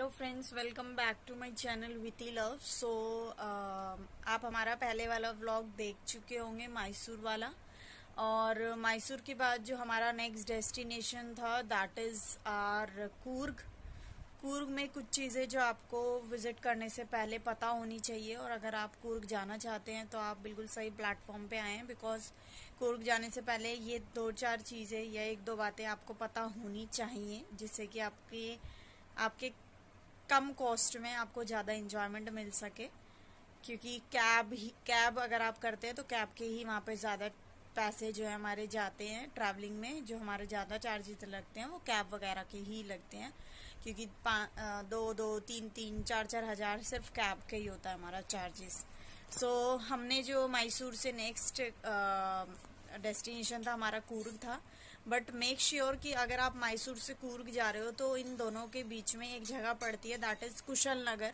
Hello friends welcome back to my channel विती love so आप हमारा पहले वाला व्लॉग देख चुके होंगे मैसूर वाला। और मैसूर के बाद जो हमारा नेक्स्ट डेस्टिनेशन था that is our Coorg Coorg में कुछ चीज़ें जो आपको विज़िट करने से पहले पता होनी चाहिए। और अगर आप कूर्ग जाना चाहते हैं तो आप बिल्कुल सही प्लेटफॉर्म पे आए हैं बिकॉज़ कूर्ग जाने से पहले ये दो चार चीज़ें या एक दो बातें आपको पता होनी चाहिए, जिससे कि आपके आपके कम कॉस्ट में आपको ज़्यादा इंजॉयमेंट मिल सके। क्योंकि कैब ही कैब अगर आप करते हैं तो कैब के ही वहाँ पे ज़्यादा पैसे जो है हमारे जाते हैं ट्रैवलिंग में जो हमारे ज़्यादा चार्जेस लगते हैं वो कैब वगैरह के ही लगते हैं। क्योंकि दो दो तीन तीन चार चार हज़ार सिर्फ़ कैब का ही होता है हमारा चार्जेस सो so, हमने जो मैसूर से नेक्स्ट डेस्टिनेशन था हमारा कूर्ग था बट मेक श्योर कि अगर आप मैसूर से कूर्ग जा रहे हो तो इन दोनों के बीच में एक जगह पड़ती है that is Kushalnagar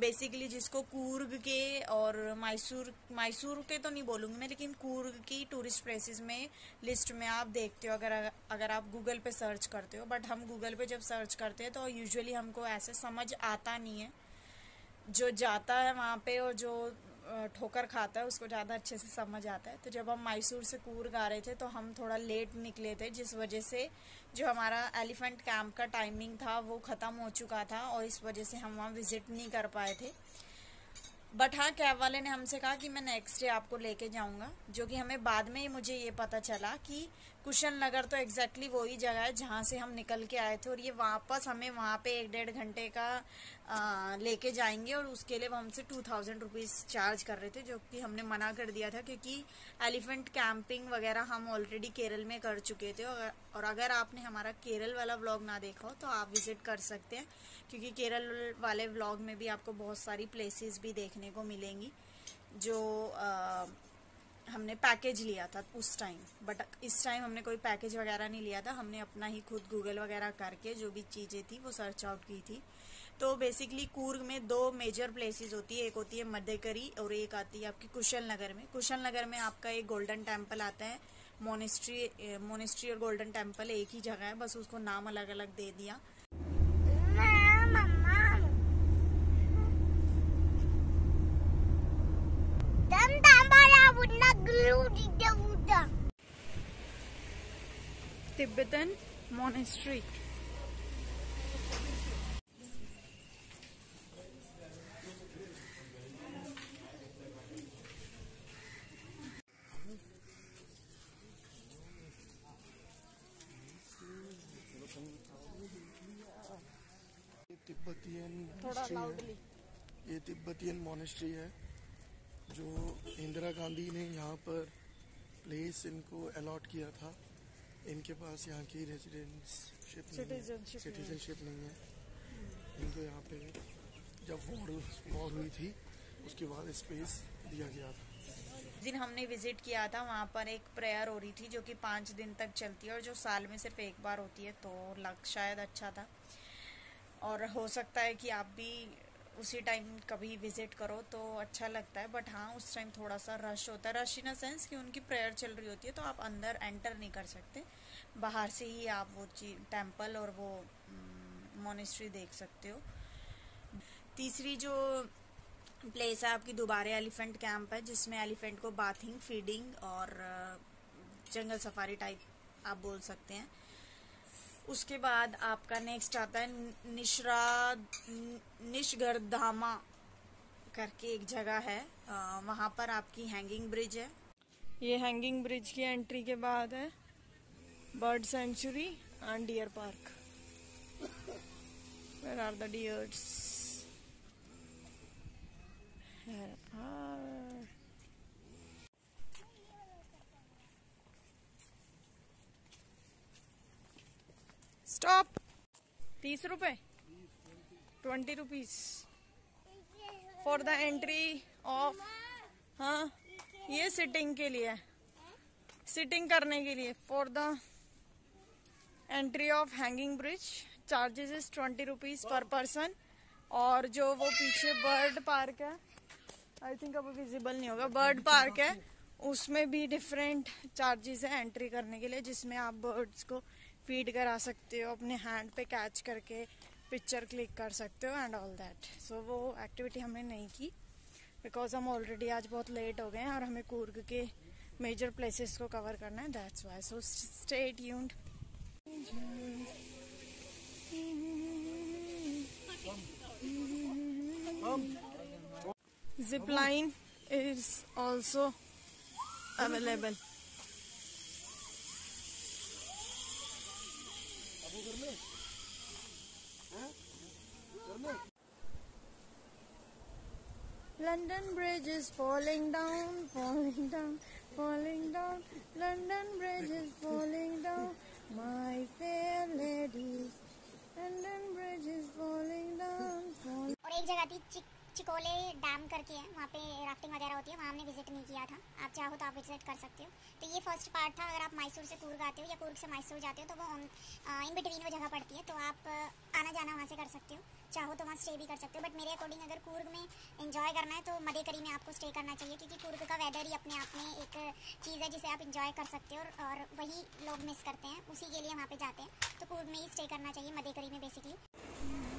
basically जिसको कूर्ग के और मैसूर मैसूर के तो नहीं बोलूँगी मैं, लेकिन कूर्ग की टूरिस्ट प्लेसेस में लिस्ट में आप देखते हो, अगर अगर आप गूगल पे सर्च करते हो. बट हम गूगल पे जब सर्च करते हैं तो यूजुअली हमको ऐसे समझ आता नहीं है. जो जाता है वहाँ पे और जो ठोकर खाता है, उसको ज़्यादा अच्छे से समझ आता है। तो जब हम मैसूर से कूर्ग आ रहे थे तो हम थोड़ा लेट निकले थे, जिस वजह से जो हमारा एलिफेंट कैंप का टाइमिंग था, वो ख़त्म हो चुका था और इस वजह से हम वहाँ विज़िट नहीं कर पाए थे। बट हाँ कैब वाले ने हमसे कहा कि मैं नेक्स्ट डे आपको लेके जाऊँगा, जो कि हमें बाद में ही मुझे ये पता चला कि कुशन नगर तो एग्जैक्टली वही जगह है जहाँ से हम निकल के आए थे और ये वापस हमें वहाँ पे एक डेढ़ घंटे का लेके जाएँगे और उसके लिए वो हमसे टू थाउज़ेंड रुपीज़ चार्ज कर रहे थे जो कि हमने मना कर दिया था क्योंकि एलिफेंट कैंपिंग वगैरह हम ऑलरेडी केरल में कर चुके थे और अगर आपने हमारा केरल वाला व्लॉग ना देखा हो तो आप विज़िट कर सकते हैं क्योंकि केरल वाले व्लॉग में भी आपको बहुत सारी प्लेसेस भी देखने को मिलेंगी जो आ, हमने पैकेज लिया था उस टाइम बट इस टाइम हमने कोई पैकेज वगैरह नहीं लिया था हमने अपना ही खुद गूगल वगैरह करके जो भी चीज़ें थी वो सर्च आउट की थी. तो बेसिकली कूर्ग में दो मेजर प्लेसेस होती है। एक होती है मध्यकरी और एक आती है आपकी कुशल नगर में। कुशल नगर में आपका एक गोल्डन टेंपल आता है। मोनिस्ट्री मोनिस्ट्री और गोल्डन टेंपल एक ही जगह है। बस उसको नाम अलग अलग दे दिया। Tibetan monastery. तिब्बतियन ये तिब्बतियन मोनेस्ट्री है जो इंदिरा गांधी ने यहाँ पर प्लेस इनको अलॉट किया था। इनके पास यहाँ की रेजिडेंसशिप सिटीजनशिप नहीं है। इनको यहाँ पे जब वॉर वॉर हुई थी उसके बाद स्पेस दिया गया था। दिन हमने विज़िट किया था वहाँ पर एक प्रेयर हो रही थी जो कि पाँच दिन तक चलती है और जो साल में सिर्फ़ एक बार होती है तो लग शायद अच्छा था। और हो सकता है कि आप भी उसी टाइम कभी विज़िट करो तो अच्छा लगता है। बट हाँ उस टाइम थोड़ा सा रश होता है। रश इन अ सेंस कि उनकी प्रेयर चल रही होती है तो आप अंदर एंटर नहीं कर सकते। बाहर से ही आप वो चीज़ टेंपल और वो मोनिस्ट्री देख सकते हो। तीसरी जो प्लेस है, आपकी दोबारा एलिफेंट कैंप है, जिसमें एलिफेंट को बाथिंग फीडिंग और जंगल सफारी टाइप आप बोल सकते हैं। उसके बाद आपका नेक्स्ट आता है निशरा निशगरधामा करके एक जगह है। वहाँ पर आपकी हैंगिंग ब्रिज है। ये हैंगिंग ब्रिज की एंट्री के बाद है। Bird sanctuary and deer park where are the deers stop तीस रुपए? Twenty rupees for the entry of हाँ ये सिटिंग के लिए सिटिंग करने के लिए। For the entry of hanging bridge charges is twenty rupees per person और जो वो पीछे बर्ड पार्क है आई थिंक अब विजिबल नहीं होगा। बर्ड पार्क है, उसमें भी डिफरेंट चार्जेस है एंट्री करने के लिए, जिसमें आप बर्ड्स को फ़ीड करा सकते हो, अपने हैंड पे कैच करके पिक्चर क्लिक कर सकते हो एंड ऑल दैट सो वो एक्टिविटी हमने नहीं की बिकॉज़ हम ऑलरेडी आज बहुत लेट हो गए हैं और हमें कूर्ग के मेजर प्लेसेस को कवर करना है that's why so stay tuned zip line is also available London Bridge is falling down, falling down, falling down. London Bridge is falling down, my fair ladies. London Bridge is falling down, falling. और एक जगह थी चिक चिकोले dam करके है, वहाँ पे rafting वगैरह होती है, वहाँ हमने विज़िट नहीं किया था। आप चाहो तो आप विज़िट कर सकते हो। तो ये फ़र्स्ट पार्ट था, अगर आप मैसूर से कूर्ग आते हो या कूर्ग से मैसूर जाते हो तो वो इन बिटवीन वो जगह पड़ती है तो आप आना जाना वहाँ से कर सकते हो। चाहो तो वहाँ स्टे भी कर सकते हो बट मेरे अकॉर्डिंग अगर कूर्ग में इन्जॉय करना है तो मदेकरी में आपको स्टे करना चाहिए, क्योंकि कूर्ग का वेदर ही अपने आप में एक चीज़ है जिसे आप इन्जॉय कर सकते हो, और वही लोग मिस करते हैं, उसी के लिए वहाँ पर जाते हैं। तो कूर्ग में ही स्टे करना चाहिए मदेकरी में बेसिकली